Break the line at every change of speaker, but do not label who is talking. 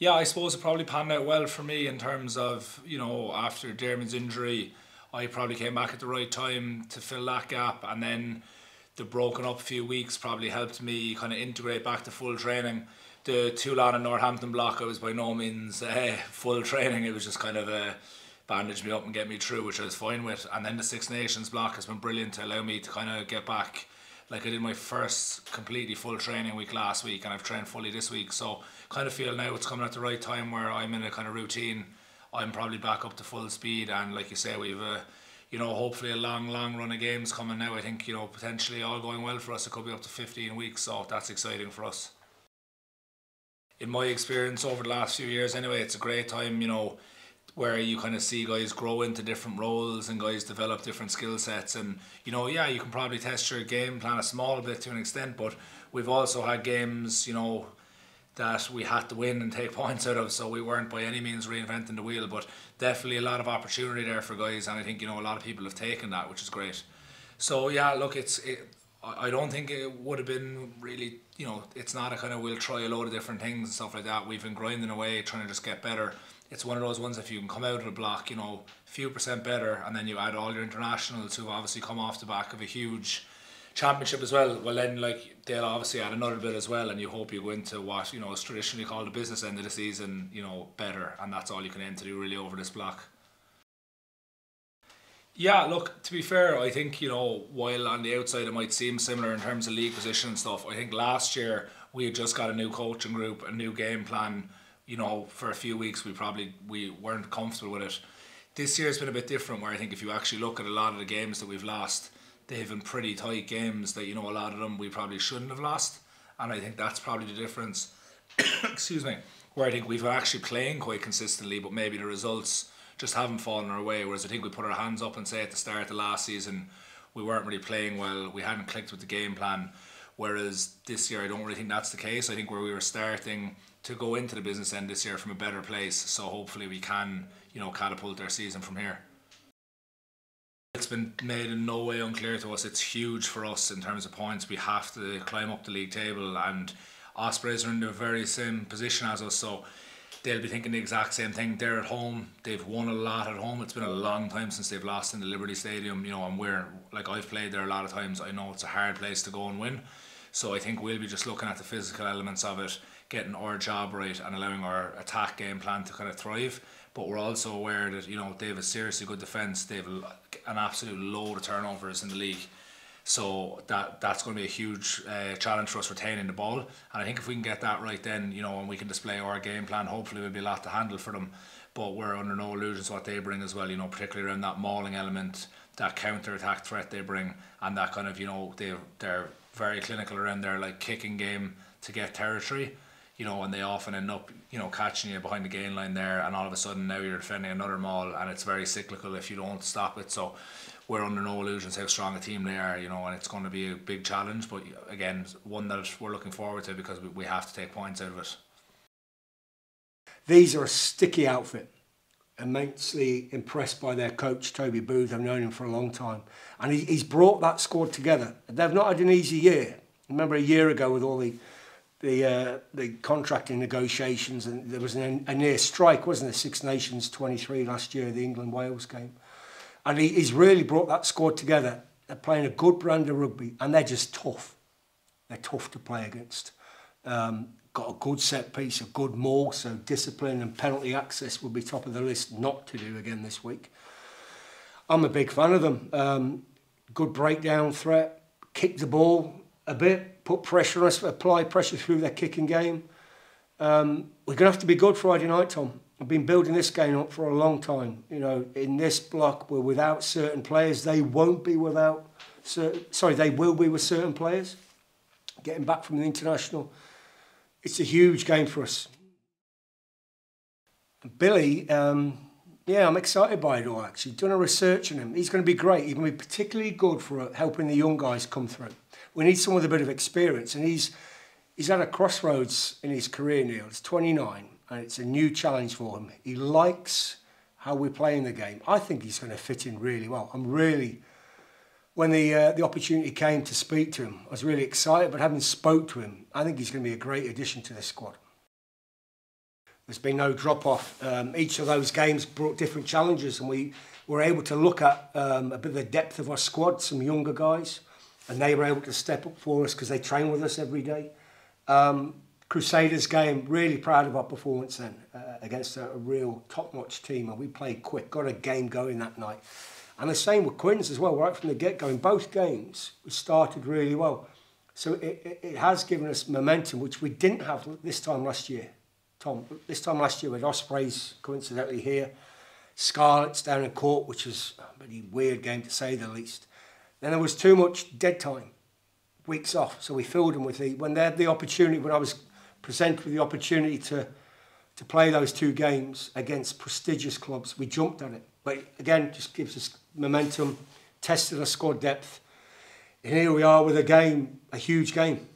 Yeah, I suppose it probably panned out well for me in terms of, you know, after Dermot's injury, I probably came back at the right time to fill that gap. And then the broken up few weeks probably helped me kind of integrate back to full training. The Toulon and Northampton block, I was by no means uh, full training. It was just kind of a bandage me up and get me through, which I was fine with. And then the Six Nations block has been brilliant to allow me to kind of get back like I did my first completely full training week last week and I've trained fully this week. So kind of feel now it's coming at the right time where I'm in a kind of routine. I'm probably back up to full speed and like you say we've a you know hopefully a long long run of games coming now. I think you know potentially all going well for us it could be up to 15 weeks so that's exciting for us. In my experience over the last few years anyway it's a great time you know where you kind of see guys grow into different roles and guys develop different skill sets and you know yeah you can probably test your game plan a small bit to an extent but we've also had games you know that we had to win and take points out of so we weren't by any means reinventing the wheel but definitely a lot of opportunity there for guys and I think you know a lot of people have taken that which is great. So yeah look it's it, I don't think it would have been really you know it's not a kind of we'll try a load of different things and stuff like that. We've been grinding away trying to just get better it's one of those ones if you can come out of the block, you know, few percent better, and then you add all your internationals who have obviously come off the back of a huge championship as well. Well, then like they'll obviously add another bit as well, and you hope you go into what you know is traditionally called the business end of the season, you know, better, and that's all you can aim to do really over this block. Yeah, look, to be fair, I think, you know, while on the outside it might seem similar in terms of league position and stuff, I think last year we had just got a new coaching group, a new game plan, you know, for a few weeks we probably we weren't comfortable with it. This year's been a bit different where I think if you actually look at a lot of the games that we've lost, they've been pretty tight games that, you know, a lot of them we probably shouldn't have lost. And I think that's probably the difference. Excuse me. Where I think we've been actually playing quite consistently, but maybe the results just haven't fallen our way. Whereas I think we put our hands up and say at the start of the last season we weren't really playing well, we hadn't clicked with the game plan. Whereas this year I don't really think that's the case. I think where we were starting to go into the business end this year from a better place. So hopefully we can, you know, catapult our season from here. It's been made in no way unclear to us. It's huge for us in terms of points. We have to climb up the league table, and Ospreys are in the very same position as us. So they'll be thinking the exact same thing. They're at home. They've won a lot at home. It's been a long time since they've lost in the Liberty Stadium. You know, and we're like I've played there a lot of times. I know it's a hard place to go and win. So I think we'll be just looking at the physical elements of it getting our job right and allowing our attack game plan to kind of thrive. But we're also aware that you know they have a seriously good defence. They have an absolute load of turnovers in the league. So that that's going to be a huge uh, challenge for us retaining the ball. And I think if we can get that right, then you know, and we can display our game plan, hopefully we'll be a lot to handle for them. But we're under no illusions what they bring as well. You know, particularly around that mauling element, that counter attack threat they bring, and that kind of you know they they're very clinical around their like kicking game to get territory you know, and they often end up, you know, catching you behind the gain line there, and all of a sudden now you're defending another maul, and it's very cyclical if you don't stop it. So we're under no illusions how strong a team they are, you know, and it's going to be a big challenge, but again, one that we're looking forward to because we have to take points out of it.
These are a sticky outfit. Immensely impressed by their coach, Toby Booth. I've known him for a long time. And he's brought that squad together. They've not had an easy year. Remember a year ago with all the the uh, the contracting negotiations, and there was an, a near strike, wasn't there? Six Nations 23 last year, the England Wales game, and he, he's really brought that squad together. They're playing a good brand of rugby, and they're just tough. They're tough to play against. Um, got a good set piece, a good maul, so discipline and penalty access will be top of the list not to do again this week. I'm a big fan of them. Um, good breakdown threat, kick the ball a bit, put pressure on us, apply pressure through their kicking game. Um, we're going to have to be good Friday night, Tom. I've been building this game up for a long time. You know, in this block, we're without certain players. They won't be without, certain, sorry, they will be with certain players. Getting back from the international, it's a huge game for us. Billy, um, yeah, I'm excited by it all, actually. Done a research on him. He's going to be great. He's going to be particularly good for helping the young guys come through we need someone with a bit of experience. And he's he's at a crossroads in his career, Neil. He's 29, and it's a new challenge for him. He likes how we're playing the game. I think he's going to fit in really well. I'm really, when the, uh, the opportunity came to speak to him, I was really excited, but having spoke to him, I think he's going to be a great addition to the squad. There's been no drop-off. Um, each of those games brought different challenges, and we were able to look at um, a bit of the depth of our squad, some younger guys, and they were able to step up for us because they train with us every day. Um, Crusaders game, really proud of our performance then uh, against a, a real top-notch team, and we played quick, got a game going that night. And the same with Quinns as well, right from the get-go. In both games, we started really well. So it, it, it has given us momentum, which we didn't have this time last year. Tom, this time last year with Ospreys coincidentally here, Scarlets down in court, which was a really weird game to say the least. Then there was too much dead time, weeks off, so we filled them with the, when they had the opportunity, when I was presented with the opportunity to to play those two games against prestigious clubs, we jumped at it. But again, just gives us momentum, tested our squad depth. And here we are with a game, a huge game